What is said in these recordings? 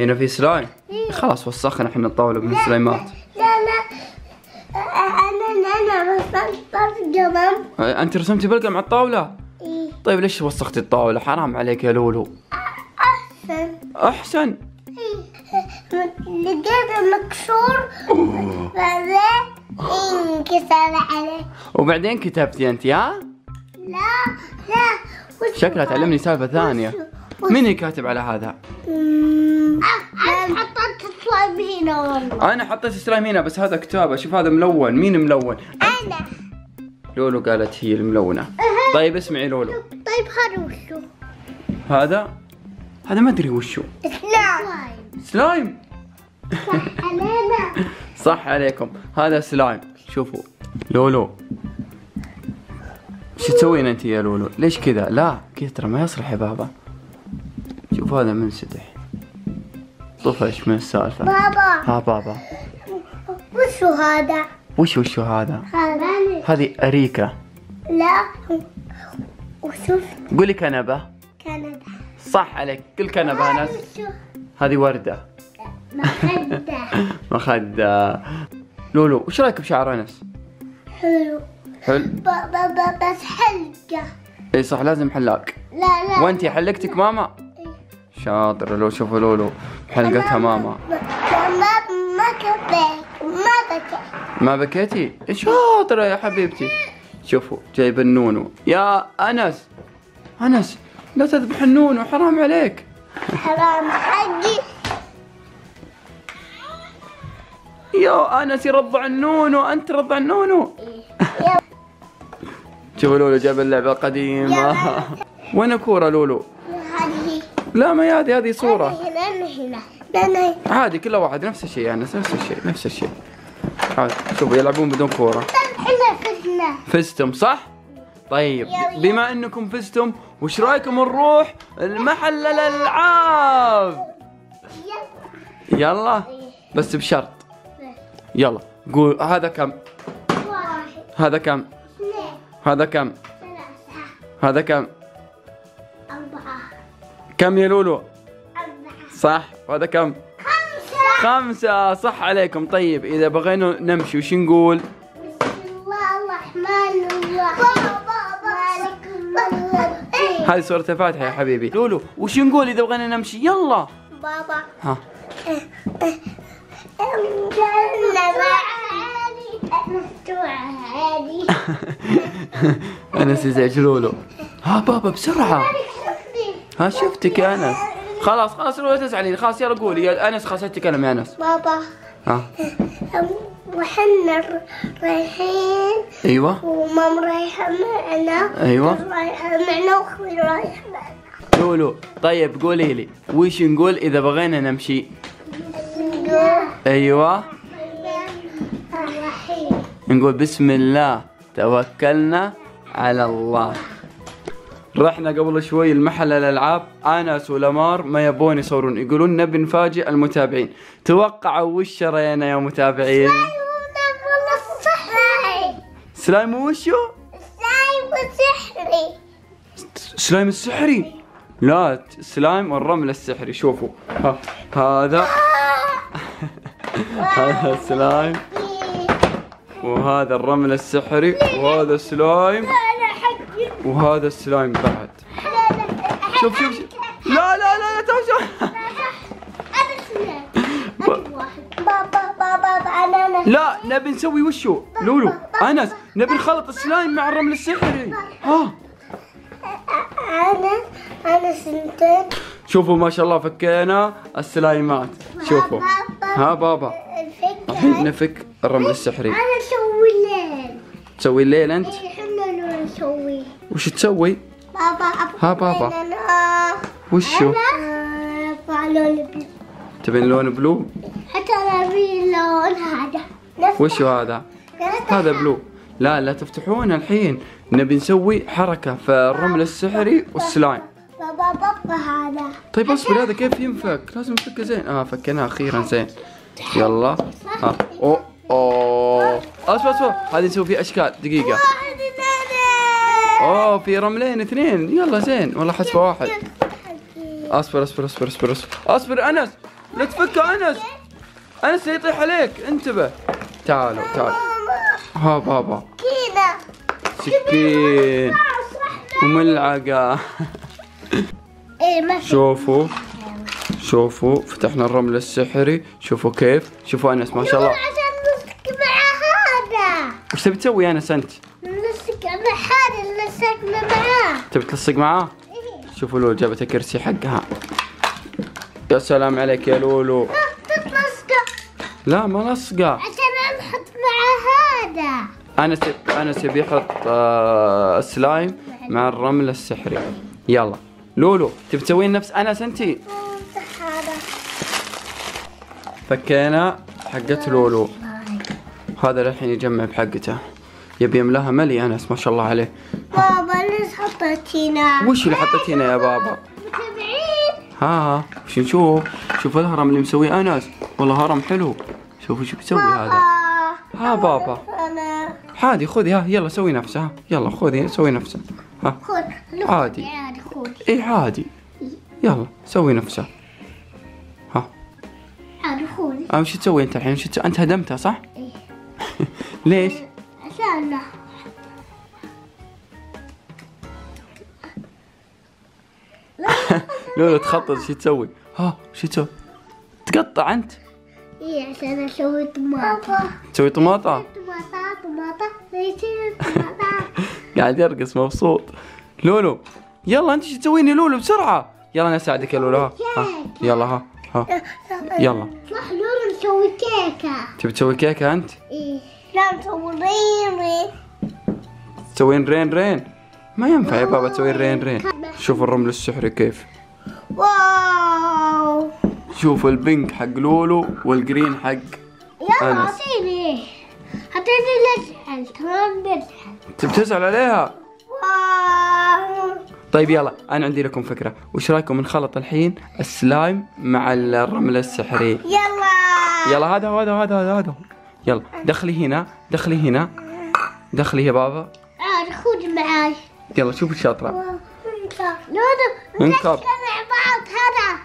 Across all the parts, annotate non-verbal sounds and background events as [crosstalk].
هنا في سلايم. خلاص وسخنا إحنا الطاولة من السلايمات لا لا أنا أنا بصلت جمام آه، أنت رسمتي بلقم على الطاولة؟ إيه. طيب ليش وسختي الطاولة؟ حرام عليك يا لولو. أحسن. أحسن. لقيته مكسور. بعدين انكسر عليه. وبعدين كتبتي أنت ها؟ لا لا. شكلها تعلمني سالفة ثانية. مين اللي كاتب على هذا؟ حطيت سلايم هنا والله. أنا حطيت سلايم هنا بس هذا كتابة. شوف هذا ملون. مين ملون؟ أنا. لولو قالت هي الملونة. طيب اسمعي لولو. طيب هذا وشو؟ هذا؟ هذا ما أدري وشو. slime slime علينا. [laughs] صح عليكم. هذا سلايم شوفوا. لولو. شو تسوين أنت يا لولو؟ ليش كذا؟ لا كذا ترى ما يصلح يا بابا. شوف هذا منسدح طفش من السالفة. بابا. ها بابا. وشو هذا؟ وش وشو هذا؟ هذا؟ هذه أريكة. لا. وشوف. قولي كنبة. كندا صح عليك. كل كنبة ناس وشو؟ هذه وردة. مخدة. [laughs] مخدة. لولو وش رأيك بشعر أنس؟ حلو. حلو. بس حلقة. اي صح لازم حلاق. لا لا. وأنتي حلقتك ماما؟ شاطر لو شوفوا لولو حلقتها ماما ما ما ما بكيت. ما بكيتي؟ شاطرة يا حبيبتي. شوفوا جايب النونو. يا أنس أنس لا تذبح النونو حرام عليك. حرام حقي. يا أنس يرضع النونو أنت ترضع النونو. شوفوا لولو جاب اللعبة القديمة. وين كورة لولو؟ لا ما هي هذه هذه صورة. هنا هنا هنا. عادي كل واحد نفس الشيء أنس نفس الشيء نفس الشيء. عادي شوفوا يلعبون بدون كورة. إحنا فزنا. فزتم صح؟ طيب بما إنكم فزتم وش رأيكم نروح المحل الألعاب؟ يلا. بس بشرط. يلا قول هذا كم؟ واحد. هذا كم؟ اثنين. هذا كم؟ ثلاثة. هذا كم؟ كم يا لولو؟ أربعة. صح؟ وهذا كم؟ خمسة. خمسة. صح عليكم. طيب إذا بغينا نمشي وش نقول؟ بسم الله الرحمن الرحيم. هذه سورة الفاتحة يا حبيبي. لولو وش نقول إذا بغينا نمشي؟ يلا. بابا. ها. [laughs] أنا سيزعج لولو. ها بابا بسرعة. ها شفتك يا أنس. خلاص خلاص لو تزعلين خلاص يلا قولي. يا أنس خلاص أتكلم يا أنس. بابا. ها. وحنا رايحين. أيوة. ومام رايحة معنا. أيوة. رايحة معنا وأخوي رايح معنا. لولو طيب قولي لي وش نقول إذا بغينا نمشي؟ الرحيم. نقول بسم الله. توكلنا على الله. رحنا قبل شوي المحل الألعاب. آنس ولمار ما يبون يصورون. يقولون نبي نفاجئ المتابعين. توقعوا وش شرينا يا متابعين؟ سلايم وشو؟ سايب سحري سلايم السحري. لا سلايم الرمل السحري. شوفوا. ها هذا. [laughs] هذا سلايم. وهذا الرمل السحري. وهذا سلايم. وهذا السلايم بعد. شوف شوف شوف. لا لا لا لا توجه بابا بابا أنا لا نبي نسوي وشو؟ لولو أنس نبي نخلط السلايم مع الرمل السحري. ها. أنا أنا سنتين شوفوا ما شاء الله فكينا السلايمات. شوفوا. ها بابا. الحين نفك الرمل السحري. أنا أسوي ليل. تسوي الليل أنت؟ لو نسوي. وش تسوي؟ بابا ها بابا. وشو أنا أبغى لون blue. تبين لون blue؟ حتى أنا أبي اللون هذا. وشو هذا؟ هذا بلو. لا لا تفتحونه الحين. نبي نسوي حركة في الرمل السحري والسلايم. بابا بابا هذا. طيب اصبر هذا كيف ينفك؟ لازم نفكه زين. آه فكيناه أخيرا زين. يلا. ها اوه اوه اصبر اصبر. هذه نسوي فيه أشكال. دقيقة. أوه في رملين اثنين. يلا زين. والله حسبة واحد أصبر أصبر أصبر أصبر أصبر. أصبر أنس. لا تفك أنس. أنس يطيح عليك. انتبه. تعالوا تعالوا. ها بابا كذا سكين. وملعقة. في. شوفوا. شوفوا. فتحنا الرمل السحري. شوفوا كيف. شوفوا أنس ما شاء الله. عشان نلصق مع هذا. وش تبي تسوي أنس أنت؟ لصقنا معاه. تبي تلصق معاه؟ إيه. شوفوا لولو جابت الكرسي حقها. يا سلام عليك يا لولو. لا ما لصقة. عشان نحط مع هذا. انس انس يبي يحط آه السلايم مع الرمل السحري. يلا. لولو تبي تسوين نفس أنس هذا فكينا حقت لولو. هذا الحين يجمع بحقته. يبي يملاها ملي أنس ما شاء الله عليه. بابا ليش حطيت هنا؟ وش اللي حطيت هنا يا بابا؟ ها ها. وش نشوف شوف الهرم اللي مسويه أنس. والله هرم حلو. شوف وش بيسوي هذا. ها بابا. عادي خذي ها. يلا سوي نفسه ها. يلا خذي سوي نفسه ها. عادي. خذ. إيه عادي. يلا سوي نفسه ها. عادي خذ. آه، وش تسوي أنت الحين؟ أنت هدمتها صح؟ إيه. [laughs] ليش؟ لا. [laughs] لولو تخطط شو تسوي. ها شو تسوي؟ تقطع أنت. إيه عشان أسوي طماطة تسوي طماطة طماطة طماطة قاعد يرقص مبسوط. لولو يلا أنت شو تسوين يا لولو بسرعة. يلا أنا أساعدك يا لولو. ها, ها. يلا ها ها. يلا. صح لولو نسوي كيكة. تبي تسوي كيكة أنت؟ إيه. تسوين رين رين. ما ينفع يا بابا تسوين رين رين. شوف الرمل السحري كيف. wow. شوف ال pink حق لولو وال green حق يلا. أعطيني. أعطيني لا أزعل تمام بزعل تبي تزعل عليها؟ واو. طيب يلا أنا عندي لكم فكرة. وش رأيكم نخلط الحين السلايم مع الرمل السحري؟ يلا. يلا هذا هو، هذا هو، هذا هو، هذا. هو. يلا دخلي هنا دخلي هنا. دخلي يا بابا. عاد خذ معاي. يلا شوف الشاطرة. انكب. مع بعض هذا.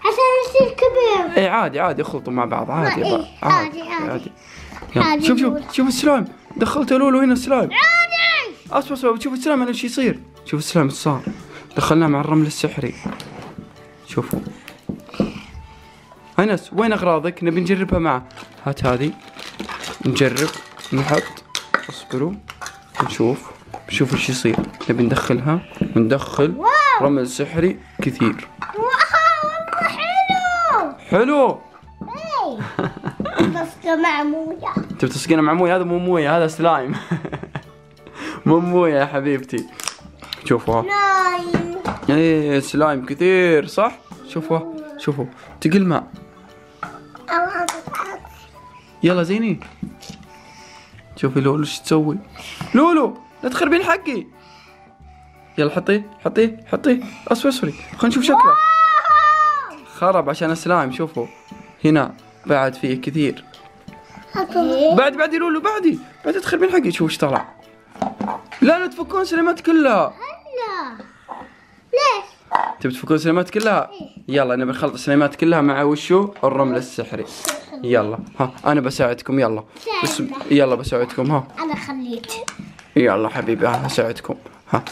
عشان يصير كبير. اي عادي عادي اخلطوا مع بعض. عادي إيه، عادي، عادي. يلا عادي شوف شوف. شوف السلايم. دخلت لولو هنا السلايم. عادي. أصبر أصبر شوف السلايم أنا إيش يصير. شوف السلايم إيش صار. دخلناه مع الرمل السحري. شوفوا. أنس وين أغراضك؟ نبي نجربها معه. هات هذه. نجرب نحط اصبروا نشوف نشوف إيش يصير. نبي ندخلها وندخل رمل سحري كثير. واو والله حلو! حلو! إيه. مع مويه تبي تسقينا مع مويه هذا مو مويه هذا سلايم. [laughs] مو مويه يا حبيبتي. شوفوا نايم. إيه سلايم كثير صح؟ شوفوا شوفوا. تقل ماء. يلا زيني. شوفي لولو إيش تسوي. لولو لا تخربين حقي. يلا حطيه حطيه حطيه. أصفر أصفري. خلينا نشوف شكله. خرب عشان السلايم شوفوا هنا بعد فيه كثير. بعد بعد يا لولو بعدي. بعد تخربين حقي. شوف إيش طلع. لا لا تفكون سليمات كلها. لا ليش؟ تبي تفكون سليمات كلها؟ يلا نبي نخلط السليمات كلها مع وشو؟ الرمل السحري. يلا ها أنا بساعدكم يلا. بس يلا بساعدكم ها. أنا خليت. يلا حبيبي ها بساعدكم ها.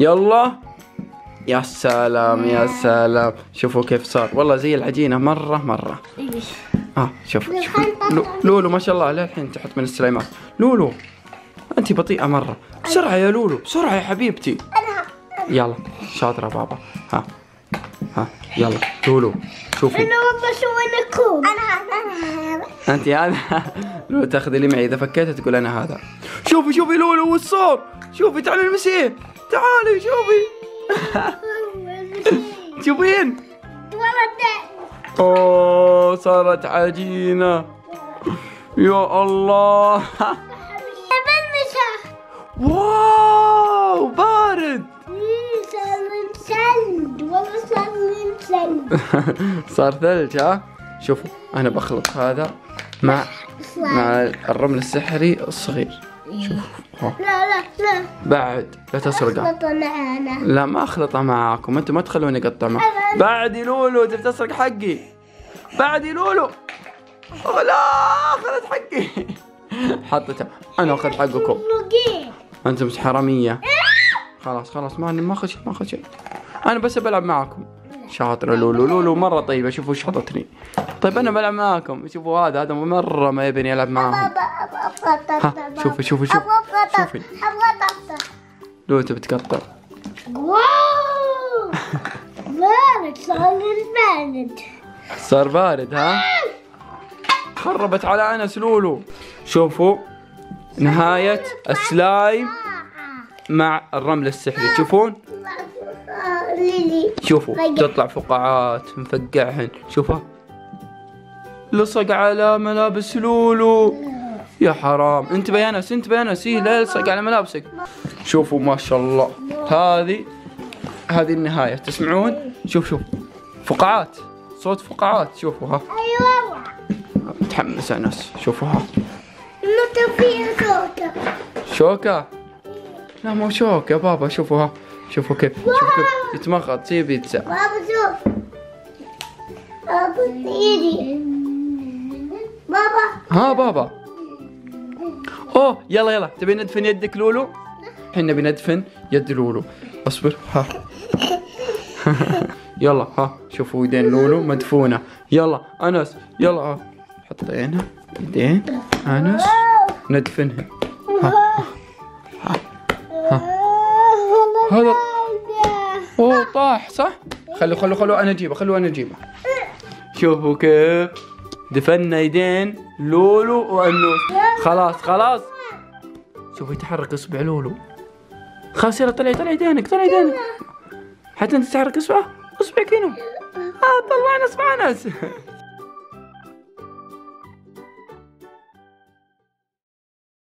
يلا. يا سلام يا سلام. شوفوا كيف صار. والله زي العجينة مرة مرة. آه شوف شوف. لو- لولو ما شاء الله للحين تحط من السليمات لولو أنت بطيئة مرة. بسرعة يا لولو بسرعة يا حبيبتي. يلا شاطرة بابا. ها. ها يلا لولو شوفي. أنا بسوي نكون أنا أنا أنت هذا؟ [laughs] لو تاخذي لي معي. إذا فكيتها تقول أنا هذا. شوفي شوفي لولو وش صار؟ شوفي تعالي المسيه تعالي شوفي. [laughs] شوفين. أوه صارت عجينة. يا الله. واو بارد صار سلد والله صار سلد [laughs] صار ثلج ها؟ شوفوا أنا بخلط هذا مع مع الرمل السحري الصغير. شوف ها. لا لا لا. بعد لا تسرقه. اخلط معانا. لا ما أخلطه معاكم. أنتم ما تخلوني اقطع معه بعد يا لولو تبي تسرق حقي؟ بعد يا لولو. لا اخذت حقي. [laughs] حطيته. أنا اخذ حقكم. أنتم حرامية. خلاص خلاص ما ما أخذ شيء ما أخذ شيء. أنا بس بلعب معاكم. شاطرة لولو لولو مرة طيبة. شوفوا إيش حطتني طيب أنا بلعب معاكم. شوفوا هذا هذا مرة ما يبيني العب معاهم. ها شوفي شوفي أبغى طبطب لولو تبي تقطع واو! بارد صار البارد صار بارد ها؟ خربت على أنس لولو. شوفوا. نهاية السلايم مع الرمل السحري. تشوفون؟ ليلي شوفوا تطلع فقاعات نفقعهن شوفها لصق على ملابس لولو. يا حرام. انتبه يا انس انتبه يا انس إيه، لا يلصق على ملابسك. شوفوا ما شاء الله. هذه هذه النهاية. تسمعون؟ شوف شوف. فقاعات. صوت فقاعات. شوفوا ها. أيوه. متحمس أنس. شوفوا ها. صوتك شوكة؟ لا مو شوكة يا بابا. شوفوا ها. شوفوا كيف شوفوا كيف يتمخض زي بيتزا. بابا شوف. بابا ايدي بابا. ها بابا. أوه يلا يلا. تبي ندفن يدك لولو؟ الحين نبي ندفن يد لولو. أصبر ها. [laughs] يلا ها. شوفوا يدين لولو مدفونة. يلا أنس. يلا ها. حطينا يدين. أنس. ندفنهن هذا أوه طاح. صح؟ خلوا خلوا خلوا أنا أجيبه خلوا أنا أجيبه. شوفوا كيف دفنا يدين لولو وانوس خلاص خلاص. شوفوا يتحرك اصبع لولو. خلاص يلا طلعي طلعي يدينك طلعي يدينك. حتى أنت تحرك اصبعه اصبعك هنا آه طلعنا اصبع انس